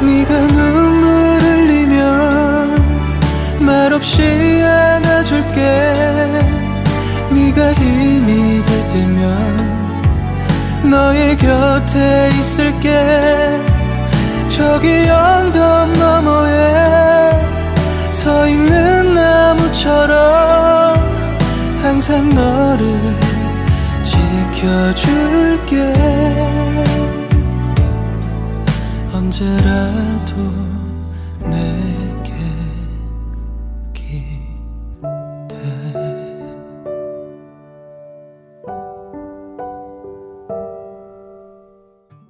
네가 눈물 흘리면 말없이 안아줄게. 네가 힘이 될 때면 너의 곁에 있을게. 저기 언덕 너머에 서 있는 나무처럼 항상 너를 지켜줄게 언제라도